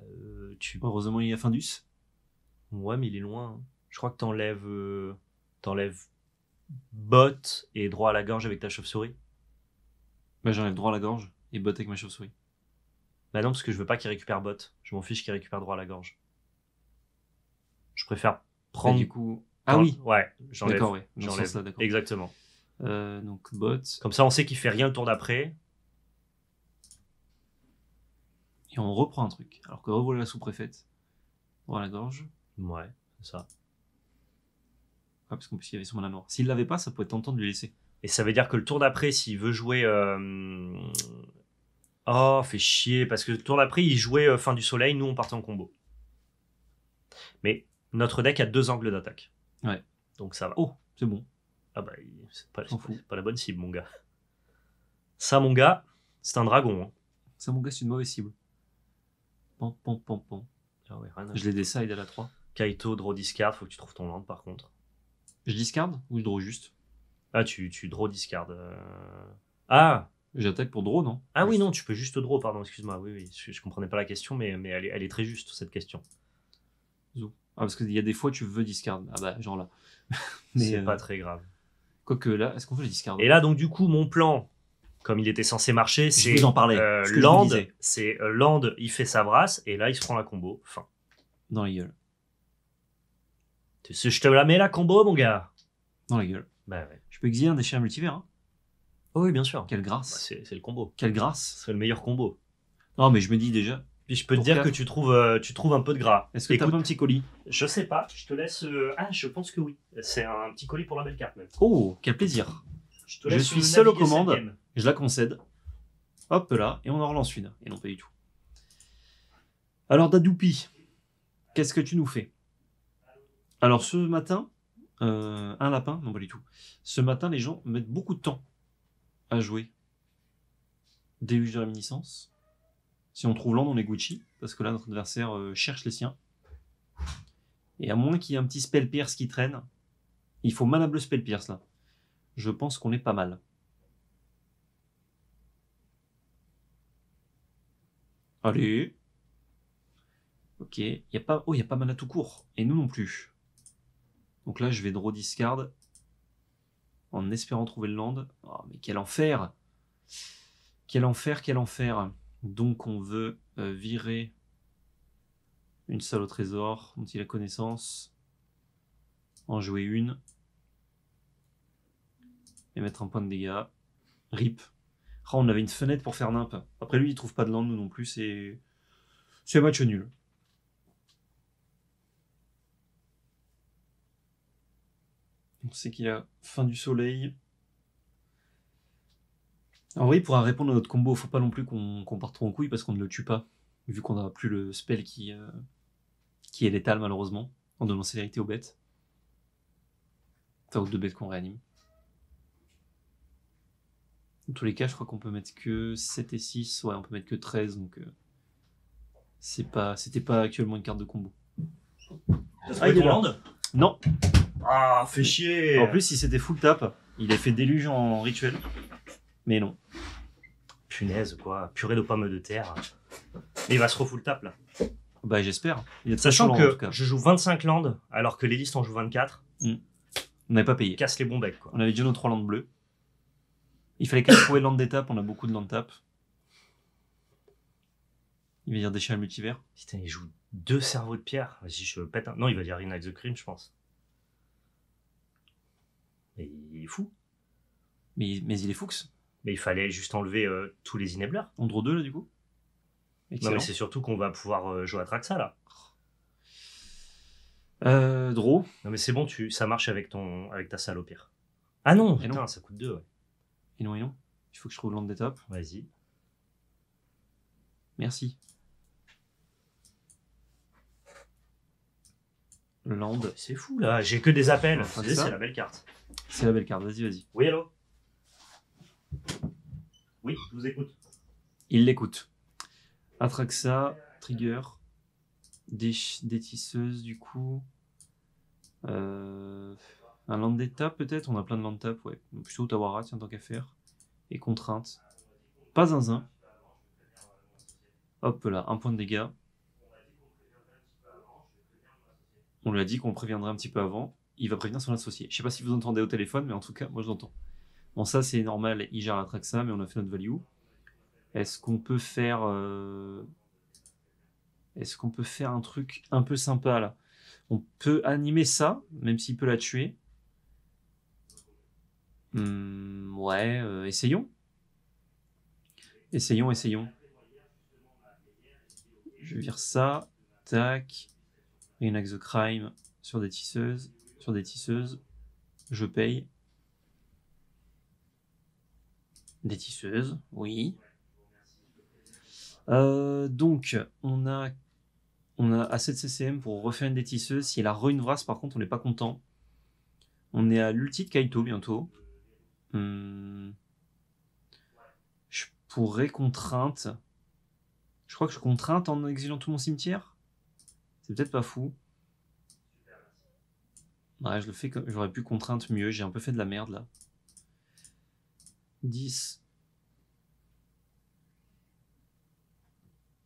euh, tu... Heureusement il y a Findus. Ouais, mais il est loin. hein. Je crois que t'enlèves. euh, T'enlèves bot et droit à la gorge avec ta chauve-souris. Bah j'enlève droit à la gorge et botte avec ma chauve-souris. Bah non, parce que je veux pas qu'il récupère bot. Je m'en fiche qu'il récupère droit à la gorge. Je préfère prendre. Et du coup. Ah oui, Ouais, j'enlève. d'accord, ouais. J'enlève. Exactement. Euh, donc bot. Comme ça, on sait qu'il fait rien le tour d'après. Et on reprend un truc. Alors que revoilà la sous-préfète. À la gorge. Ouais, c'est ça. Ah, parce qu'en plus il y avait son mana noir. S'il l'avait pas, ça pourrait être tentant de lui laisser. Et ça veut dire que le tour d'après, s'il veut jouer. euh, Oh, fait chier, parce que le tour d'après, il jouait euh, fin du soleil, nous on partait en combo. Mais notre deck a deux angles d'attaque. Ouais. Donc ça va. Oh, c'est bon. Ah bah, c'est pas, c'est pas- fout. c'est pas la bonne cible, mon gars. Ça, mon gars, c'est un dragon. hein. Ça, mon gars, c'est une mauvaise cible. Pam, pam, pam, pam. Ah ouais, rien à Je l'ai décide à la 3. Kaito, draw discard, faut que tu trouves ton land par contre. Je discard ou je draw juste? Ah, tu, tu draw discard. euh. Ah J'attaque pour draw, non? Ah oui, non, tu peux juste draw, pardon, excuse-moi. Oui, oui, je, je comprenais pas la question, mais, mais elle, est, elle est très juste, cette question. Ah, parce qu'il y a des fois, tu veux discard. Ah bah, genre là. [LAUGHS] Mais C'est euh, pas très grave. Quoique là, est-ce qu'on fait le discard Et là, donc, du coup, mon plan, comme il était censé marcher, c'est. vous en parlais, euh, ce je land, c'est euh, Land, il fait sa brasse, et là, il se prend la combo. Fin. Dans la gueule. Tu sais, je te la mets la combo, mon gars Dans la gueule. Bah ouais. Je peux exiler un déchet multivers. Hein Oh oui, bien sûr. Quelle Bah, grâce. c'est c'est le combo. Quelle grâce. C'est le meilleur combo. Non, mais je me dis déjà. Puis je peux te dire que tu trouves, euh, tu trouves un peu de gras. Est-ce que t'as pas un petit colis? Je sais pas, je te laisse. euh, Ah, je pense que oui. C'est un petit colis pour la belle carte, même. Oh, quel plaisir. Je, te Je laisse, suis seul aux naviguer cette commandes. game. Je la concède. Hop là, et on en relance une. Et non, pas du tout. Alors, Dadoupi, qu'est-ce que tu nous fais? Alors, ce matin, euh, un lapin Non, pas du tout. Ce matin, les gens mettent beaucoup de temps à jouer. Déluge de réminiscence. Si on trouve land, on est Gucci, parce que là, notre adversaire euh, cherche les siens. Et à moins qu'il y ait un petit spell pierce qui traîne, il faut mana bleu spell pierce là. Je pense qu'on est pas mal. Allez. Ok, il y a pas, oh, il y a pas mana tout court. Et nous non plus. Donc là, je vais draw discard en espérant trouver le land. Oh, mais quel enfer Quel enfer, quel enfer Donc on veut euh, virer une salle au trésor dont il a connaissance, en jouer une, et mettre un point de dégâts. Rip. Oh, on avait une fenêtre pour faire nimp. Après lui, il trouve pas de land, nous non plus, c'est... C'est match nul. On sait qu'il a fin du soleil. En vrai, il pourra répondre à notre combo. Faut pas non plus qu'on parte trop en couille parce qu'on ne le tue pas. Vu qu'on n'a plus le spell qui, euh, qui est létal malheureusement. En donnant célérité aux bêtes. Enfin, aux deux bêtes qu'on réanime. Dans tous les cas, je crois qu'on peut mettre que 7 et 6. Ouais, on peut mettre que 13. Donc, euh, c'est pas, c'était pas actuellement une carte de combo. Ah, il est land Non. Ah, fait chier. En plus, si c'était full tap, il a fait déluge en rituel. Mais non. Punaise, quoi. Purée de pommes de terre. Et il va se refull tap, là. Bah, j'espère. Sachant que je joue 25 landes, alors que les listes en jouent 24. On n'avait pas payé. Casse les bons becs, quoi. On avait déjà nos 3 landes bleues. Il fallait quand même trouver le land d'étape, on a beaucoup de land tap. Il va dire déchet à multivers. Putain, il joue deux cerveaux de pierre. Vas-y, je pète un... Non, il va dire Reenact the Crime, je pense. Mais il est fou. Mais, mais il est fuchs. Mais il fallait juste enlever euh, tous les enablers. On draw 2 là, du coup? Non, mais c'est surtout qu'on va pouvoir euh, jouer à Traxa, là. Euh, draw. Non, mais c'est bon, tu... ça marche avec, ton... avec ta salle au pire. Ah non, Et putain, non. ça coûte 2, ouais. Et non, et non. Il faut que je trouve le land d'étape. Vas-y. Merci. Land. C'est fou, là. J'ai que des appels. Enfin, c'est la belle carte. C'est la belle carte, vas-y, vas-y. Oui, allô? Oui, je vous écoute. Il l'écoute. Atraxa, trigger, déch- détisseuse du coup. Euh, un land d'étape peut-être On a plein de land tap, ouais. Plutôt Tawara, tiens, tant qu'à faire. Et contrainte. Pas zinzin. Hop là, un point de dégâts. On lui a dit qu'on préviendrait un petit peu avant. Il va prévenir son associé. Je sais pas si vous entendez au téléphone, mais en tout cas, moi je l'entends. Bon, ça c'est normal, il gère l'Atraxa, mais on a fait notre value. Est-ce qu'on peut faire. euh, Est-ce qu'on peut faire un truc un peu sympa là? On peut animer ça, même s'il peut la tuer. Hmm, ouais, euh, essayons. Essayons, essayons. Je vire ça. Tac. Reenact the crime sur des tisseuses. Sur des tisseuses. Je paye. Des tisseuses, oui. Euh, donc, on a, assez de CCM pour refaire une des tisseuses. Si elle a re une par contre, on n'est pas content. On est à l'ulti de Kaito bientôt. Hmm. Je pourrais contrainte. Je crois que je contrainte en exilant tout mon cimetière. C'est peut-être pas fou. Ouais, je le fais comme. J'aurais pu contrainte mieux. J'ai un peu fait de la merde là. 10.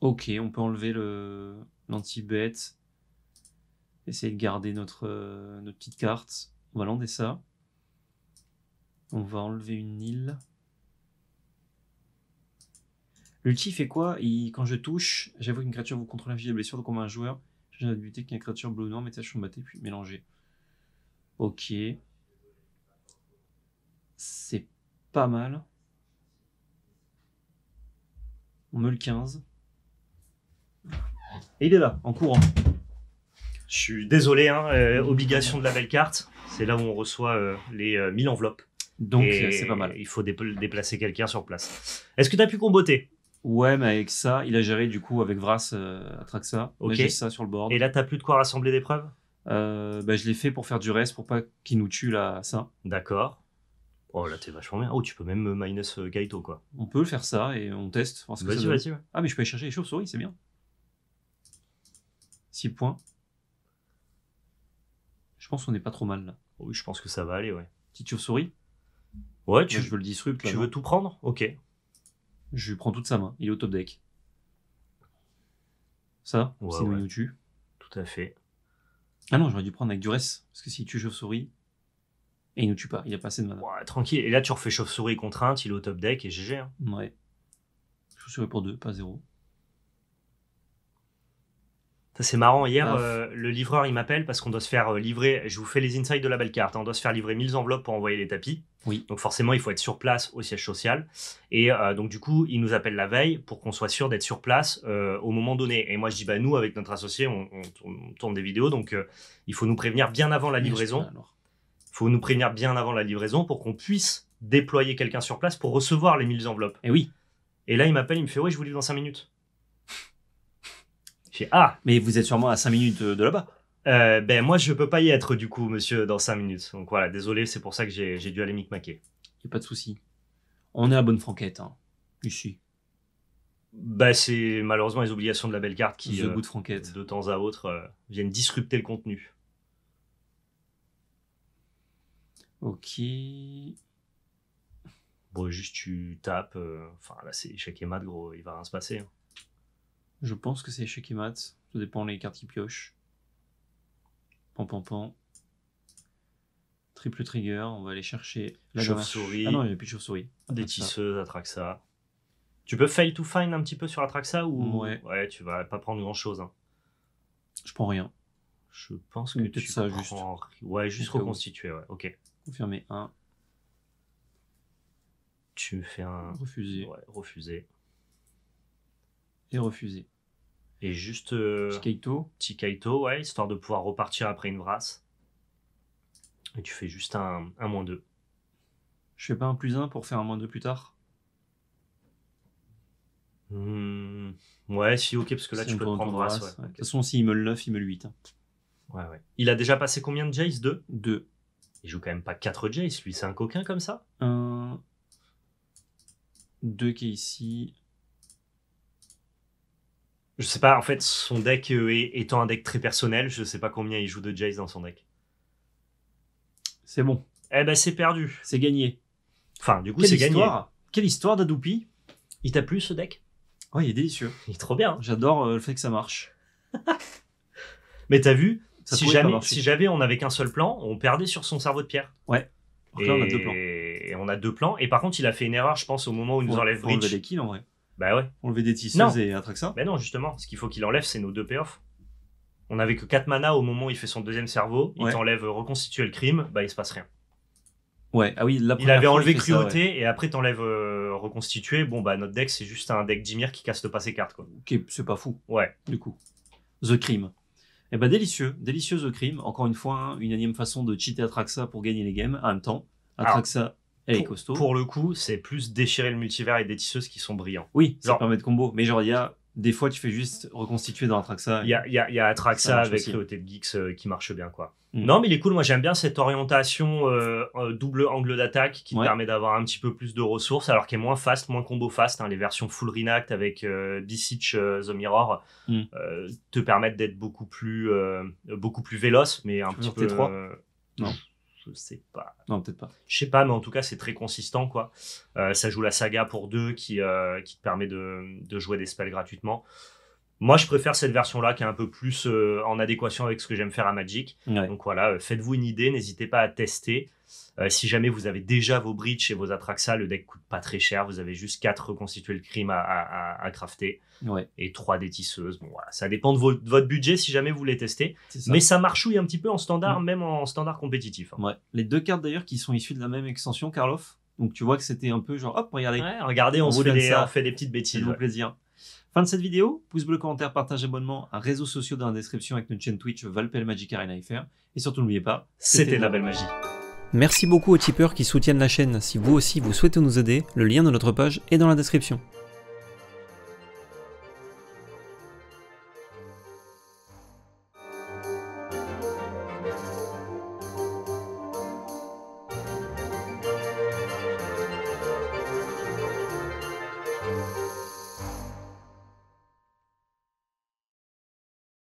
Ok, on peut enlever le l'anti-bet. Essayer de garder notre, euh, notre petite carte. On va lander ça. On va enlever une île. L'ulti fait quoi? Quand je touche, j'avoue qu'une créature vous contrôle l'inflige de blessure, donc on met un joueur. J'ai de buter qu'une créature bleu noir, mettez combatté puis mélanger. Ok. C'est pas mal. On me le 15. Et il est là, en courant. Je suis désolé, hein, euh, obligation de la belle carte. C'est là où on reçoit euh, les euh, 1000 enveloppes. Donc c'est pas mal. Il faut dé- déplacer quelqu'un sur place. Est-ce que tu as pu comboter? Ouais, mais avec ça, il a géré du coup avec Vras euh, Atraxa. Ok. J'ai ça sur le board. Et là, t'as plus de quoi rassembler des preuves? Bah, je l'ai fait pour faire du reste, pour pas qu'il nous tue là, ça. D'accord. Oh là, t'es vachement bien. Oh, tu peux même euh, minus euh, Kaito, quoi. On peut faire ça et on teste. Vas-y, vas-y. ouais. Ah, mais je peux aller chercher les chauves-souris, c'est bien. 6 points. Je pense qu'on n'est pas trop mal là. Oui, je pense que ça va aller, ouais. Petite chauve-souris. Ouais, Moi, tu, je veux le disrupt. là, tu non veux tout prendre? Ok. Je lui prends toute sa main. Il est au top deck. Ça, Ouais, sinon ouais. il nous tue. Tout à fait. Ah non, j'aurais dû prendre avec duresse. Parce que s'il tue chauve-souris, et il nous tue pas, il a pas assez de mana. Ouais, tranquille. Et là, tu refais chauve-souris contrainte, il est au top deck et GG. hein. Ouais. Chauve-souris pour 2, pas 0. Ça, c'est marrant. Hier, Paf. euh, le livreur, il m'appelle parce qu'on doit se faire euh, livrer. Je vous fais les insides de la belle carte. hein. On doit se faire livrer 1000 enveloppes pour envoyer les tapis. Oui. Donc, forcément, il faut être sur place au siège social. Et euh, donc, du coup, il nous appelle la veille pour qu'on soit sûr d'être sur place euh, au moment donné. Et moi, je dis, bah, nous, avec notre associé, on, on tourne, on tourne des vidéos. Donc, il faut nous prévenir bien avant la livraison. Alors. Il faut nous prévenir bien avant la livraison pour qu'on puisse déployer quelqu'un sur place pour recevoir les 1000 enveloppes. Et oui, Et là, il m'appelle, il me fait, ouais, je vous livre dans 5 minutes. Je fais, ah, mais vous êtes sûrement à 5 minutes de, là-bas. Euh, ben moi je peux pas y être du coup monsieur dans 5 minutes. Donc voilà, désolé, c'est pour ça que j'ai j'ai dû aller micmaquer. Y a pas de souci. On est à bonne franquette, hein. Ici. Bah c'est malheureusement les obligations de la belle carte qui euh, de temps à autre euh, viennent disrupter le contenu. Ok. Bon juste tu tapes, euh, enfin là c'est échec et mat gros, il va rien se passer. hein. Je pense que c'est échec et mat. Ça dépend les cartes qui piochent. Pan pan pan. Triple trigger, on va aller chercher la Chauve-souris. Ah non, il n'y a plus de chauve-souris. Des Atraxa. tisseuses, Atraxa. Tu peux fail to find un petit peu sur Atraxa ou Ouais. Ouais, tu vas pas prendre grand chose. Je prends rien. Je pense que peut-être tu ça, prends- juste. Ouais, juste Au cas où. reconstituer, ouais. Ok. Confirmer 1. Tu me fais un Refuser. ouais, refuser. Et refuser. Et juste euh, Kaito. petit Kaito, ouais, histoire de pouvoir repartir après une vrasse. Et tu fais juste un, un moins 2. Je fais pas un plus 1 pour faire un moins 2 plus tard? Hmm, ouais, si, ok, parce que là Si tu peux te prendre ouais. ouais. De toute façon, s'il me le 9, il me le 8. Ouais, ouais. Il a déjà passé combien de Jace? 2 2. Il joue quand même pas 4 Jace, lui, c'est un coquin comme ça? 1. 2 qui est ici. Je sais pas, en fait, son deck euh, est- étant un deck très personnel, je sais pas combien il joue de Jace dans son deck. C'est bon. Eh ben, c'est perdu. C'est gagné. Enfin, du coup, c'est gagné. Quelle histoire d'Adoupi Il t'a plu ce deck? Oh, il est délicieux. Il est trop bien. hein. J'adore euh, le fait que ça marche. [LAUGHS] Mais t'as vu, si jamais, marcher. si jamais on avait qu'un seul plan, on perdait sur son cerveau de pierre. Donc et... là, on a deux plans. et on a deux plans. Et par contre, il a fait une erreur, je pense, au moment où il nous enlève enlever Breach. des kills en vrai. Bah ouais. Enlever des tisseuses et Atraxa. Ben non, justement. Ce qu'il faut qu'il enlève, c'est nos deux payoffs. On avait que 4 mana au moment où il fait son deuxième cerveau. Il Ouais. t'enlève euh, reconstituer le crime, bah il se passe rien. Ouais, ah oui, la Il avait fois, enlevé ça, ouais. cruauté et après t'enlèves euh, reconstituer. Bon bah notre deck c'est juste un deck Dimir qui casse pas ses cartes quoi. Ok, c'est pas fou, Ouais. du coup. The Crime. Eh ben délicieux, délicieux The Crime. Encore une fois, hein, une énième façon de cheater Atraxa pour gagner les games. En même temps, Atraxa, elle est costaud. pour le coup, c'est plus déchirer le multivers et des tisseuses qui sont brillants. Oui, ça Genre- permet de combo. Mais genre, il y a des fois, tu fais juste reconstituer dans Atraxa. Il y a, y a, il y a Ça Atraxa avec aussi. cruauté de Geeks euh, qui marche bien quoi. Mm. Non mais il est cool, moi j'aime bien cette orientation euh, euh, double angle d'attaque qui te permet d'avoir un petit peu plus de ressources alors qu'elle est moins fast, moins combo fast. hein. Les versions full Renact avec euh, The Mirror Mm. te permettent d'être beaucoup plus beaucoup plus véloce mais un Tu petit peu T3? euh, Non. Je sais pas. Non, peut-être pas. Je sais pas, mais en tout cas, c'est très consistant, quoi. Euh, ça joue la saga pour deux qui, euh, qui te permet de, de jouer des spells gratuitement. Moi, je préfère cette version-là qui est un peu plus euh, en adéquation avec ce que j'aime faire à Magic. Ouais. Donc voilà, euh, faites-vous une idée, n'hésitez pas à tester. Euh, si jamais vous avez déjà vos Breach et vos Atraxa, le deck coûte pas très cher. Vous avez juste 4 reconstituer le crime à, à, à- à crafter Ouais, et 3 des tisseuses. Bon, voilà, ça dépend de, vo- de votre budget si jamais vous voulez tester. c'est ça. Mais ça marchouille un petit peu en standard, Mm. même en standard compétitif. hein. Ouais. Les deux cartes d'ailleurs qui sont issues de la même extension, Karloff. Donc tu vois que c'était un peu genre, hop, regardez, Ouais, regardez, on, On vous fait des, ça. on fait des petites bêtises. ouais. plaisir. Fin de cette vidéo, pouce bleu, commentaire, partage, abonnement, un réseau social dans la description avec notre chaîne Twitch Valpel Magic Arena FR. Et surtout n'oubliez pas, C'était de la belle magie. Merci beaucoup aux tipeurs qui soutiennent la chaîne. Si vous aussi vous souhaitez nous aider, le lien de notre page est dans la description.